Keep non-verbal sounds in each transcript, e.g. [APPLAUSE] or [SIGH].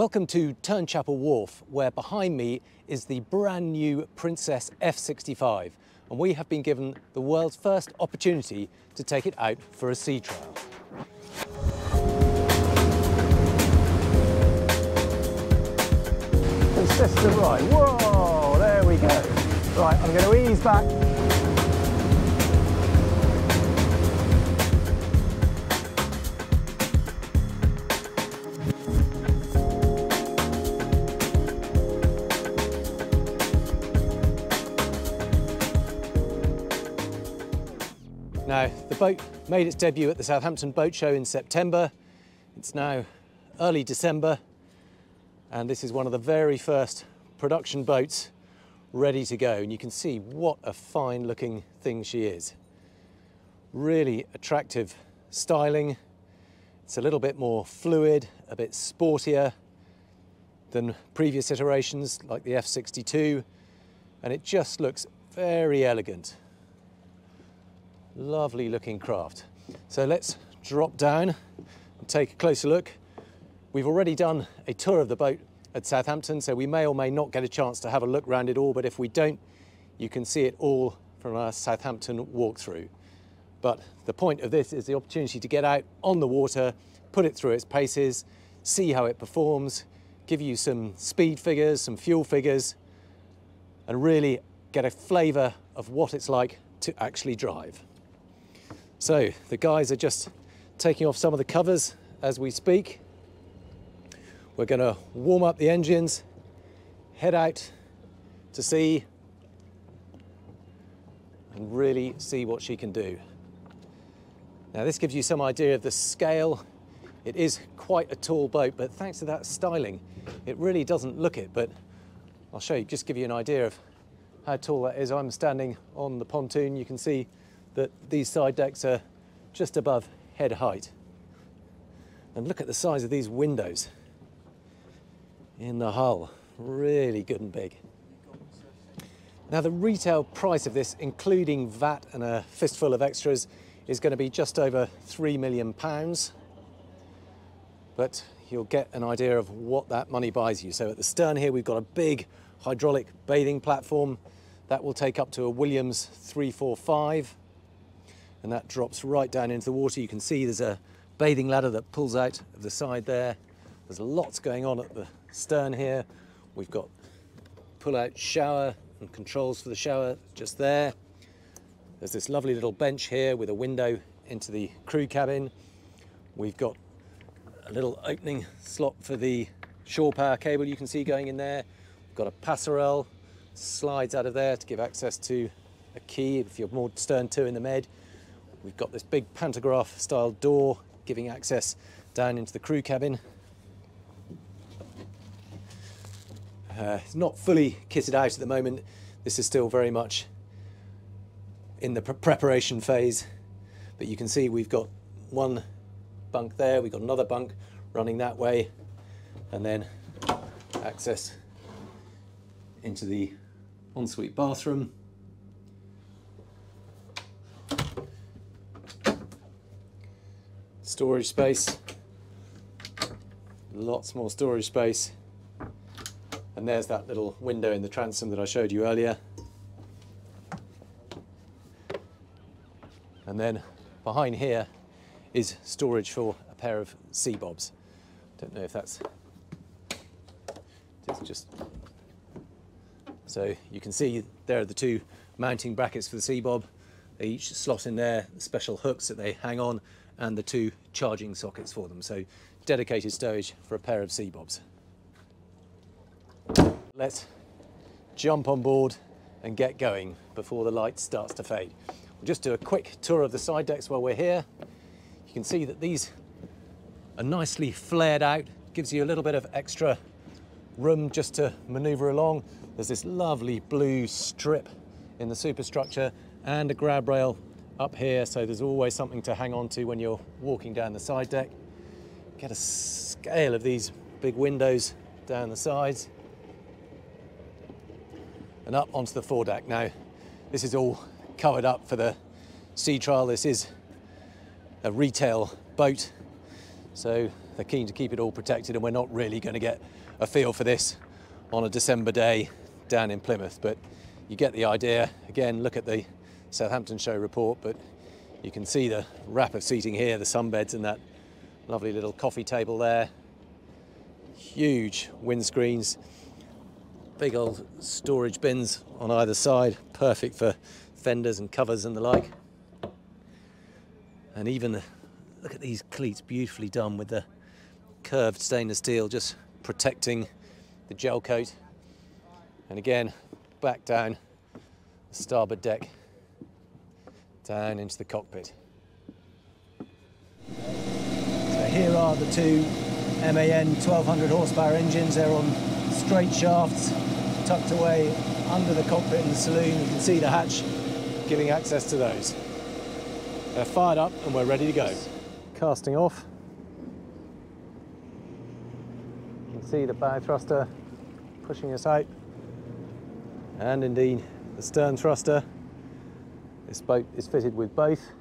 Welcome to Turnchapel Wharf, where behind me is the brand new Princess F65, and we have been given the world's first opportunity to take it out for a sea trial. Consistent ride, whoa, there we go. Right, I'm going to ease back boat made its debut at the Southampton Boat Show in September. It's now early December, and this is one of the very first production boats ready to go. And you can see what a fine looking thing she is. Really attractive styling. It's a little bit more fluid, a bit sportier than previous iterations like the F62, and it just looks very elegant. Lovely looking craft. So let's drop down and take a closer look. We've already done a tour of the boat at Southampton, so we may or may not get a chance to have a look around it all, but if we don't, you can see it all from our Southampton walkthrough. But the point of this is the opportunity to get out on the water, put it through its paces, see how it performs, give you some speed figures, some fuel figures, and really get a flavour of what it's like to actually drive. So the guys are just taking off some of the covers as we speak. We're going to warm up the engines, head out to sea and really see what she can do. Now this gives you some idea of the scale. It is quite a tall boat, but thanks to that styling, it really doesn't look it, but I'll show you, just give you an idea of how tall that is. I'm standing on the pontoon. You can see that these side decks are just above head height. And look at the size of these windows in the hull, really good and big. Now the retail price of this, including VAT and a fistful of extras, is going to be just over three million pounds. But you'll get an idea of what that money buys you. So at the stern here, we've got a big hydraulic bathing platform that will take up to a Williams 345 and that drops right down into the water. You can see there's a bathing ladder that pulls out of the side there. There's lots going on at the stern here. We've got pull-out shower and controls for the shower just there. There's this lovely little bench here with a window into the crew cabin. We've got a little opening slot for the shore power cable you can see going in there. We've got a passerelle, slides out of there to give access to a quay if you're more stern to in the med. We've got this big pantograph style door giving access down into the crew cabin. Uh, it's not fully kitted out at the moment. This is still very much in the pre preparation phase, but you can see we've got one bunk there, we've got another bunk running that way, and then access into the ensuite bathroom. Storage space. Lots more storage space. And there's that little window in the transom that I showed you earlier. And then behind here is storage for a pair of Seabobs. Don't know if that's it's just so you can see there are the two mounting brackets for the Seabob. They each slot in there, special hooks that they hang on, and the two charging sockets for them. So dedicated stowage for a pair of Seabobs. Let's jump on board and get going before the light starts to fade. We'll just do a quick tour of the side decks while we're here. You can see that these are nicely flared out, gives you a little bit of extra room just to maneuver along. There's this lovely blue strip in the superstructure and a grab rail up here, so there's always something to hang on to when you're walking down the side deck. Get a scale of these big windows down the sides and up onto the foredeck. Now, this is all covered up for the sea trial. This is a retail boat, so they're keen to keep it all protected, and we're not really going to get a feel for this on a December day down in Plymouth. But you get the idea. Again, look at the Southampton show report, but you can see the wrap of seating here, the sunbeds and that lovely little coffee table there. Huge windscreens, big old storage bins on either side, perfect for fenders and covers and the like. And even look at these cleats, beautifully done with the curved stainless steel, just protecting the gel coat. And again, back down the starboard deck, down into the cockpit. So here are the two MAN 1200 horsepower engines. They're on straight shafts, tucked away under the cockpit in the saloon. You can see the hatch giving access to those. They're fired up and we're ready to go. Casting off. You can see the bow thruster pushing us out. And indeed the stern thruster. This boat is fitted with both.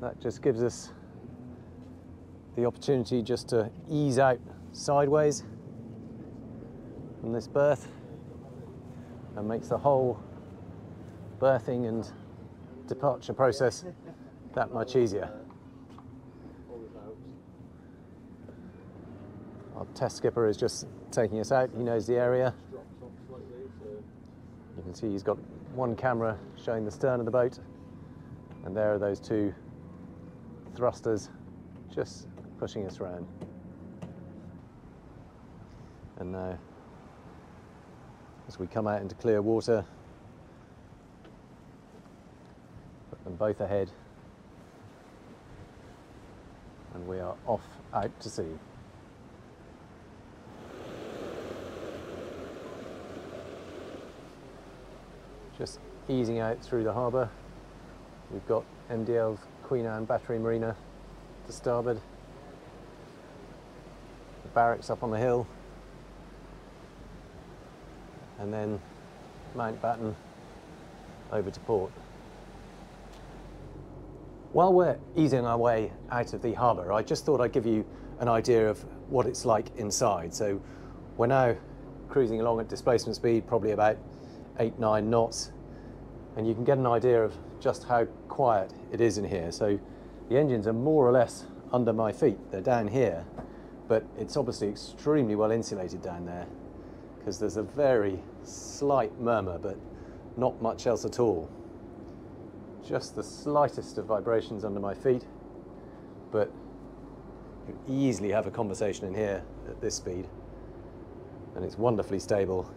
That just gives us the opportunity just to ease out sideways from this berth and makes the whole berthing and departure process that much easier. Our test skipper is just taking us out. He knows the area. You can see he's got one camera showing the stern of the boat and there are those two thrusters just pushing us around. And now, as we come out into clear water, put them both ahead, and we are off out to sea. Just easing out through the harbour. We've got MDL's Queen Anne Battery Marina to starboard. The barracks up on the hill. And then Mountbatten over to port. While we're easing our way out of the harbour, I just thought I'd give you an idea of what it's like inside. So we're now cruising along at displacement speed, probably about eight, nine knots, and you can get an idea of just how quiet it is in here. So the engines are more or less under my feet. They're down here, but it's obviously extremely well insulated down there because there's a very slight murmur, but not much else at all. Just the slightest of vibrations under my feet, but you can easily have a conversation in here at this speed. And it's wonderfully stable.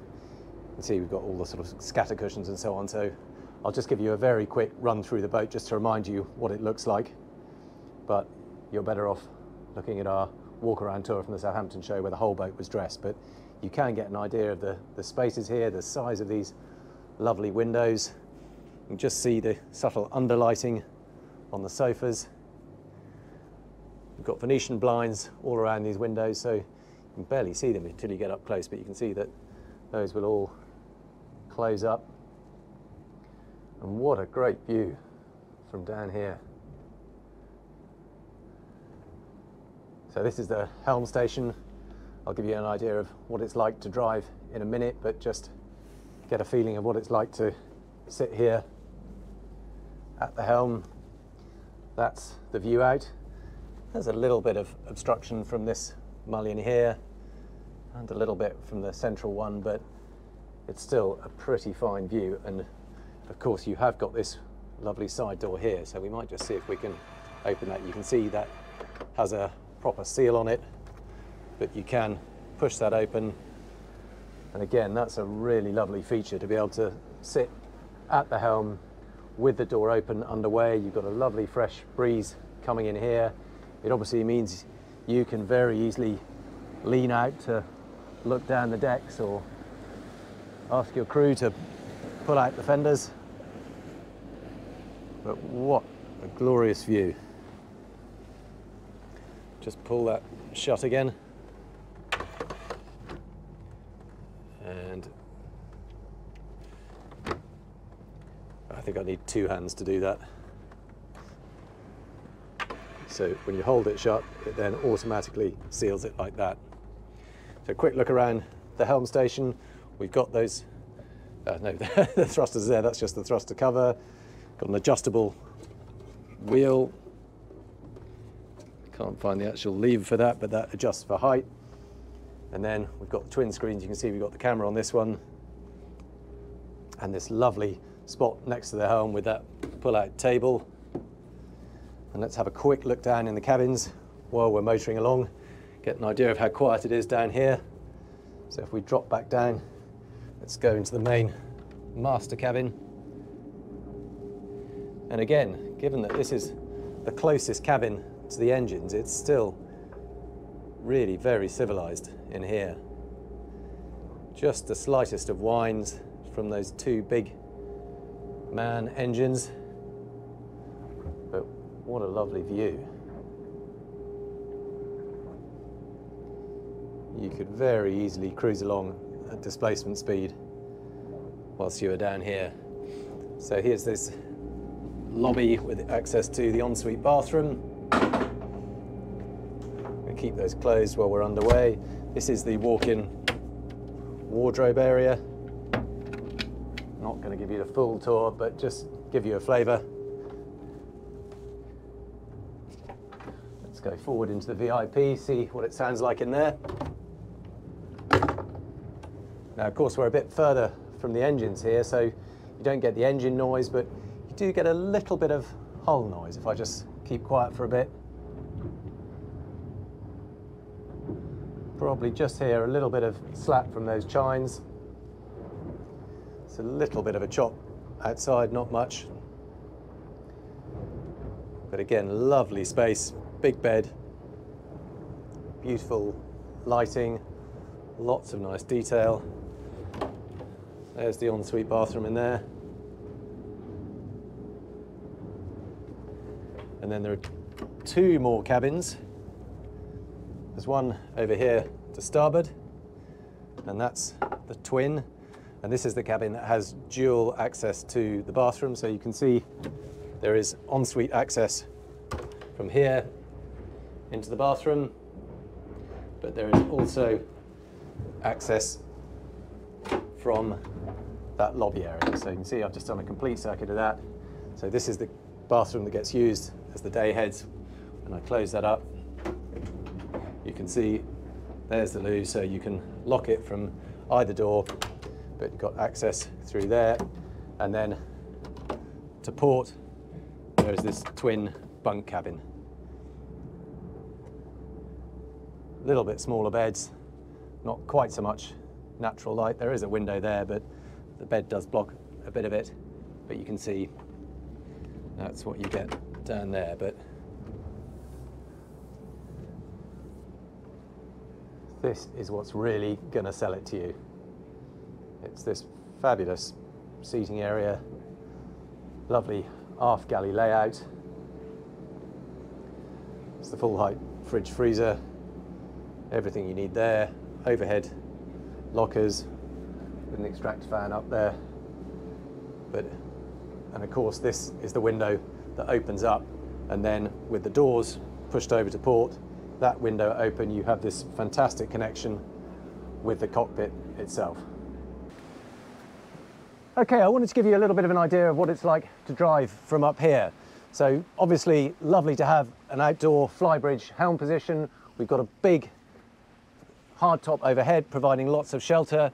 Can see we've got all the sort of scatter cushions and so on. So I'll just give you a very quick run through the boat just to remind you what it looks like. But you're better off looking at our walk around tour from the Southampton show where the whole boat was dressed. But you can get an idea of the, the spaces here, the size of these lovely windows. You can just see the subtle underlighting on the sofas. We've got Venetian blinds all around these windows, so you can barely see them until you get up close, but you can see that those will all close up. And what a great view from down here. So this is the helm station. I'll give you an idea of what it's like to drive in a minute, but just get a feeling of what it's like to sit here at the helm. That's the view out. There's a little bit of obstruction from this mullion here and a little bit from the central one, but it's still a pretty fine view. And of course, you have got this lovely side door here, so we might just see if we can open that. You can see that has a proper seal on it, but you can push that open. And again, that's a really lovely feature to be able to sit at the helm with the door open underway. You've got a lovely fresh breeze coming in here. It obviously means you can very easily lean out to look down the decks or ask your crew to pull out the fenders. But what a glorious view. Just pull that shut again. And I think I need two hands to do that. So when you hold it shut, it then automatically seals it like that. So quick look around the helm station. We've got those, uh, no, [LAUGHS] the thrusters there, that's just the thruster cover. Got an adjustable wheel. Can't find the actual lever for that, but that adjusts for height. And then we've got the twin screens. You can see we've got the camera on this one and this lovely spot next to the helm with that pull-out table. And let's have a quick look down in the cabins while we're motoring along, get an idea of how quiet it is down here. So if we drop back down, let's go into the main master cabin. And again, given that this is the closest cabin to the engines, it's still really very civilized in here. Just the slightest of whines from those two big MAN engines. But what a lovely view. You could very easily cruise along at displacement speed whilst you are down here. So here's this lobby with access to the ensuite bathroom. We keep those closed while we're underway. This is the walk-in wardrobe area. Not going to give you the full tour, but just give you a flavour. Let's go forward into the VIP, see what it sounds like in there. Now, of course, we're a bit further from the engines here, so you don't get the engine noise, but you do get a little bit of hull noise if I just keep quiet for a bit. Probably just hear a little bit of slap from those chines. It's a little bit of a chop outside, not much. But again, lovely space, big bed, beautiful lighting, lots of nice detail. There's the ensuite bathroom in there. And then there are two more cabins. There's one over here to starboard, and that's the twin. And this is the cabin that has dual access to the bathroom. So you can see there is ensuite access from here into the bathroom, but there is also access from that lobby area. So you can see I've just done a complete circuit of that. So this is the bathroom that gets used as the day heads. When I close that up, you can see there's the loo, so you can lock it from either door but you've got access through there. And then to port, there's this twin bunk cabin. A little bit smaller beds, not quite so much natural light. There is a window there, but the bed does block a bit of it. But you can see that's what you get down there. But this is what's really going to sell it to you. It's this fabulous seating area, lovely aft galley layout. It's the full height fridge freezer, everything you need there, overhead lockers an extract fan up there. But, and of course this is the window that opens up and then with the doors pushed over to port, that window open, you have this fantastic connection with the cockpit itself. Okay, I wanted to give you a little bit of an idea of what it's like to drive from up here. So obviously lovely to have an outdoor flybridge helm position. We've got a big hardtop overhead providing lots of shelter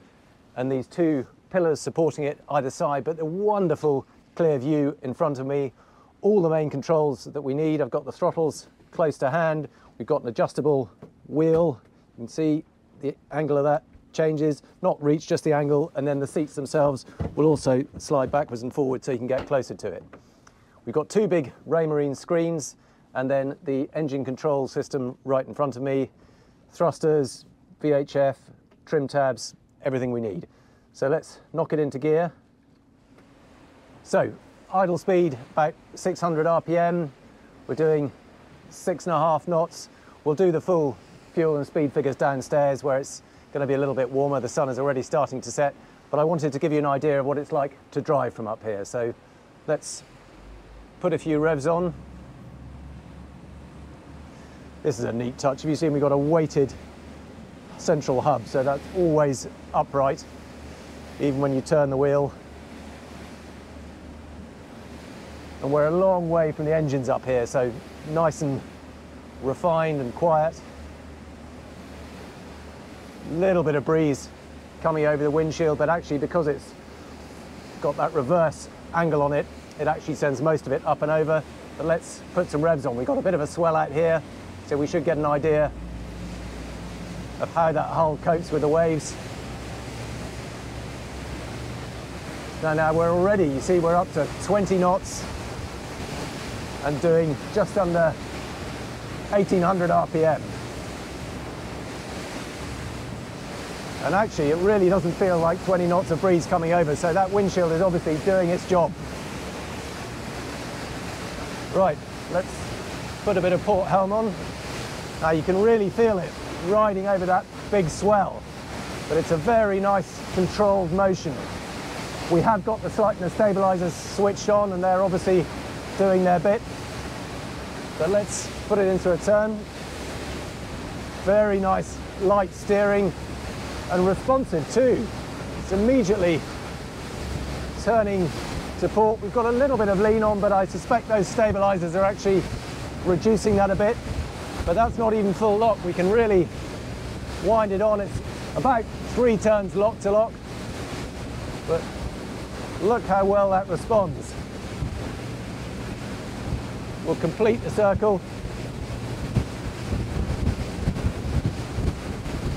and these two pillars supporting it either side, but the wonderful clear view in front of me. All the main controls that we need. I've got the throttles close to hand. We've got an adjustable wheel. You can see the angle of that changes, not reach, just the angle, and then the seats themselves will also slide backwards and forward so you can get closer to it. We've got two big Raymarine screens and then the engine control system right in front of me, thrusters, VHF, trim tabs, everything we need. So let's knock it into gear. So idle speed about 600 RPM. We're doing six and a half knots. We'll do the full fuel and speed figures downstairs where it's going to be a little bit warmer. The sun is already starting to set, but I wanted to give you an idea of what it's like to drive from up here. So let's put a few revs on. This is a neat touch. Have you seen we've got a weighted central hub, so that's always upright, even when you turn the wheel. And we're a long way from the engines up here, so nice and refined and quiet. Little bit of breeze coming over the windshield, but actually because it's got that reverse angle on it, it actually sends most of it up and over. But let's put some revs on. We've got a bit of a swell out here, so we should get an idea of how that hull copes with the waves. Now, now we're already, you see, we're up to 20 knots and doing just under 1800 RPM. And actually, it really doesn't feel like 20 knots of breeze coming over, so that windshield is obviously doing its job. Right, let's put a bit of port helm on. Now you can really feel it riding over that big swell, but it's a very nice controlled motion. We have got the Sleipner stabilizers switched on and they're obviously doing their bit. But let's put it into a turn. Very nice light steering, and responsive too. It's immediately turning to port. We've got a little bit of lean on, but I suspect those stabilizers are actually reducing that a bit. But that's not even full lock. We can really wind it on. It's about three turns lock to lock. But look how well that responds. We'll complete the circle.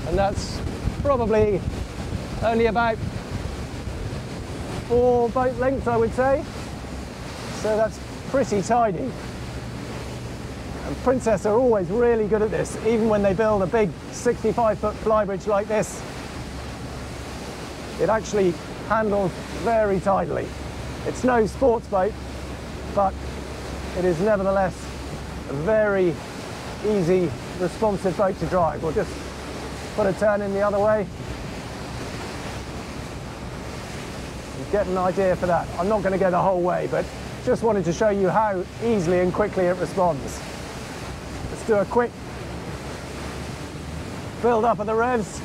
And that's probably only about four boat lengths, I would say. So that's pretty tidy. And Princess are always really good at this, even when they build a big 65 foot flybridge like this. It actually handles very tidily. It's no sports boat, but it is nevertheless a very easy, responsive boat to drive. We'll just put a turn in the other way. You get an idea for that. I'm not going to go the whole way, but just wanted to show you how easily and quickly it responds. Do a quick build up of the revs.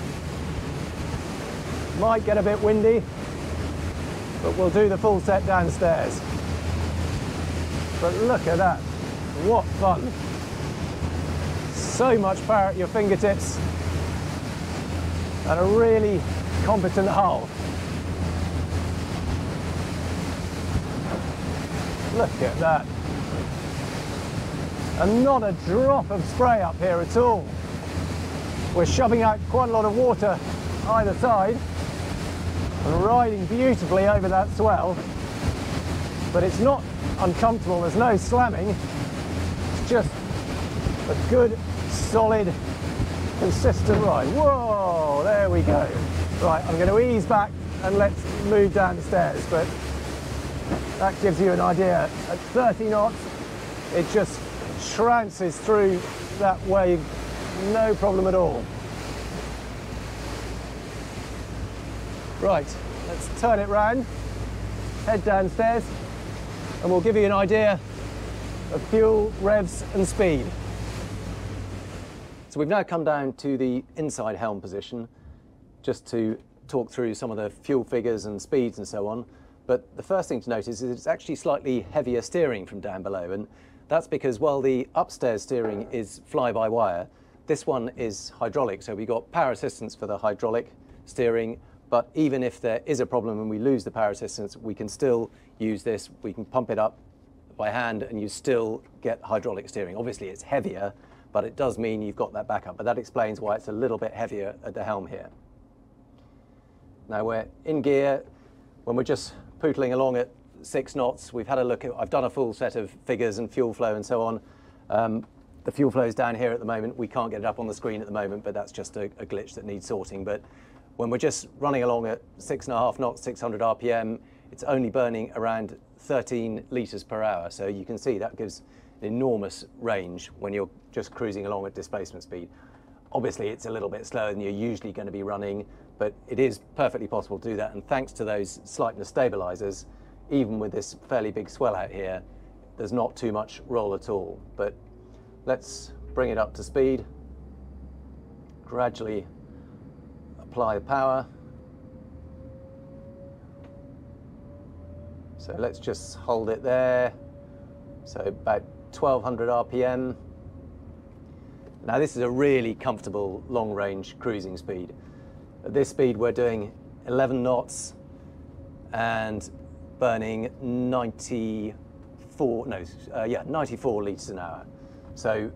Might get a bit windy, but we'll do the full set downstairs. But look at that, what fun. So much power at your fingertips and a really competent hull. Look at that. And not a drop of spray up here at all. We're shoving out quite a lot of water either side and riding beautifully over that swell. But it's not uncomfortable, there's no slamming. It's just a good, solid, consistent ride. Whoa, there we go. Right, I'm going to ease back and let's move down the stairs. But that gives you an idea. At 30 knots, it just trounces through that wave, no problem at all. Right, let's turn it round, head downstairs, and we'll give you an idea of fuel, revs and speed. So we've now come down to the inside helm position just to talk through some of the fuel figures and speeds and so on. But the first thing to notice is it's actually slightly heavier steering from down below. And that's because while the upstairs steering is fly-by-wire, this one is hydraulic. So we've got power assistance for the hydraulic steering. But even if there is a problem and we lose the power assistance, we can still use this. We can pump it up by hand and you still get hydraulic steering. Obviously it's heavier, but it does mean you've got that backup. But that explains why it's a little bit heavier at the helm here. Now we're in gear. When we're just pootling along at six knots. We've had a look at, I've done a full set of figures and fuel flow and so on. Um, the fuel flow is down here at the moment. We can't get it up on the screen at the moment, but that's just a, a glitch that needs sorting. But when we're just running along at six and a half knots, 600 RPM, it's only burning around 13 litres per hour. So you can see that gives an enormous range when you're just cruising along at displacement speed. Obviously, it's a little bit slower than you're usually going to be running, but it is perfectly possible to do that. And thanks to those Sleipner stabilizers, even with this fairly big swell out here, there's not too much roll at all. But let's bring it up to speed, gradually apply the power. So let's just hold it there. So about 1200 RPM. Now this is a really comfortable long range cruising speed. At this speed we're doing 11 knots and burning 94, no, uh, yeah, 94 litres an hour. So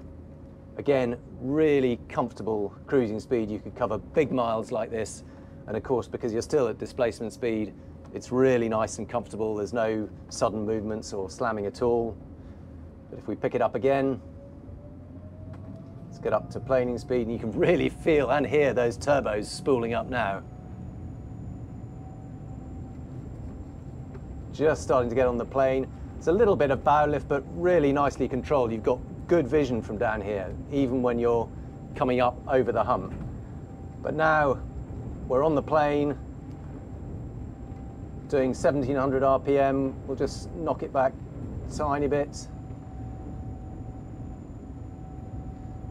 again, really comfortable cruising speed. You could cover big miles like this. And of course, because you're still at displacement speed, it's really nice and comfortable. There's no sudden movements or slamming at all. But if we pick it up again, let's get up to planing speed and you can [LAUGHS] really feel and hear those turbos spooling up now. Just starting to get on the plane. It's a little bit of bow lift, but really nicely controlled. You've got good vision from down here, even when you're coming up over the hump. But now we're on the plane, doing 1700 RPM. We'll just knock it back tiny bit.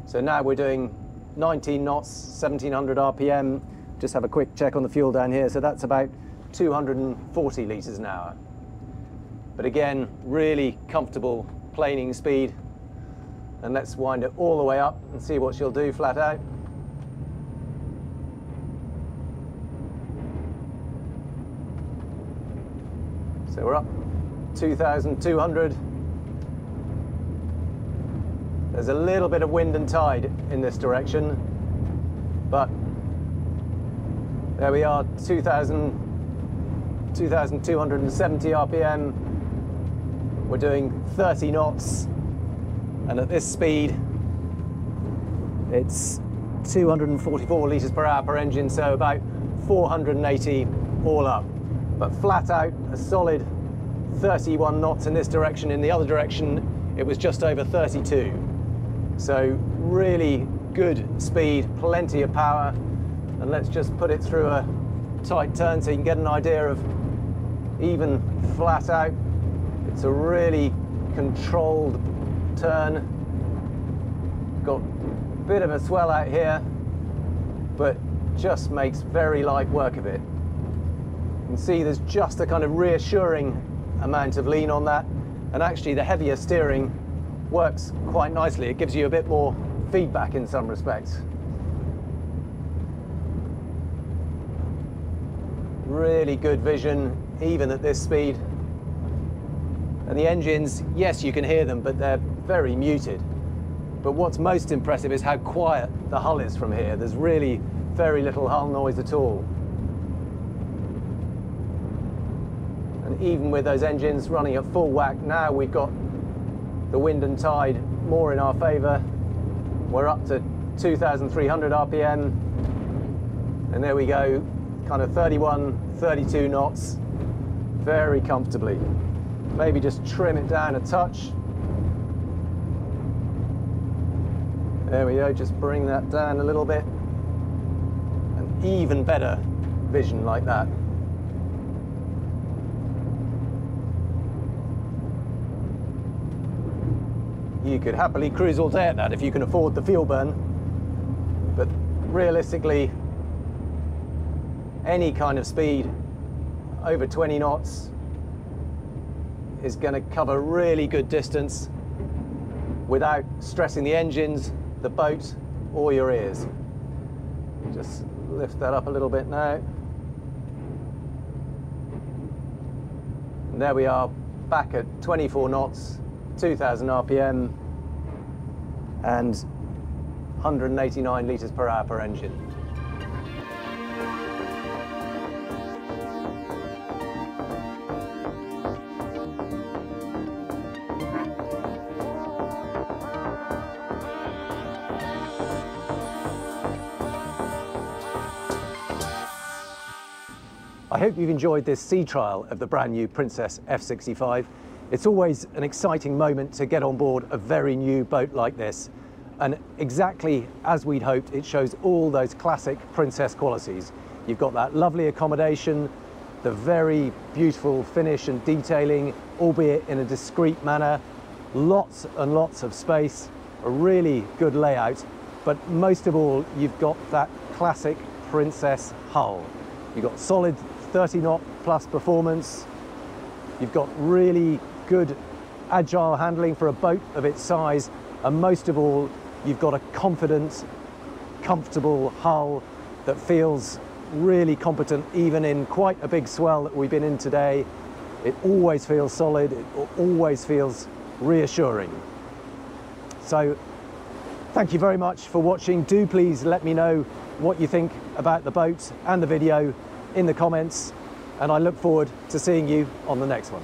So now we're doing 19 knots, 1700 RPM. Just have a quick check on the fuel down here. So that's about 240 litres an hour. But again, really comfortable planing speed. And let's wind it all the way up and see what she'll do flat out. So we're up 2,200. There's a little bit of wind and tide in this direction, but there we are, 2,000, 2,270 RPM. We're doing 30 knots, and at this speed, it's 244 litres per hour per engine, so about 480 all up. But flat out, a solid 31 knots in this direction. In the other direction, it was just over 32. So really good speed, plenty of power. And let's just put it through a tight turn so you can get an idea of even flat out. It's a really controlled turn. Got a bit of a swell out here, but just makes very light work of it. You can see there's just a kind of reassuring amount of lean on that. And actually the heavier steering works quite nicely. It gives you a bit more feedback in some respects. Really good vision, even at this speed. And the engines, yes, you can hear them, but they're very muted. But what's most impressive is how quiet the hull is from here. There's really very little hull noise at all. And even with those engines running at full whack, now we've got the wind and tide more in our favour. We're up to 2,300 RPM. And there we go, kind of 31, 32 knots, very comfortably. Maybe just trim it down a touch. There we go, just bring that down a little bit. An even better vision like that. you could happily cruise all day at that if you can afford the fuel burn. But realistically, any kind of speed over 20 knots is going to cover really good distance without stressing the engines, the boat, or your ears. Just lift that up a little bit now. And there we are, back at 24 knots, 2000 RPM and 189 litres per hour per engine. I hope you've enjoyed this sea trial of the brand new Princess F65. It's always an exciting moment to get on board a very new boat like this. And exactly as we'd hoped, it shows all those classic Princess qualities. You've got that lovely accommodation, the very beautiful finish and detailing, albeit in a discreet manner, lots and lots of space, a really good layout, but most of all, you've got that classic Princess hull. You've got solid 30 knot plus performance. You've got really good agile handling for a boat of its size. And most of all, you've got a confident, comfortable hull that feels really competent even in quite a big swell that we've been in today. It always feels solid, it always feels reassuring. So thank you very much for watching. Do please let me know what you think about the boat and the video in the comments and I look forward to seeing you on the next one.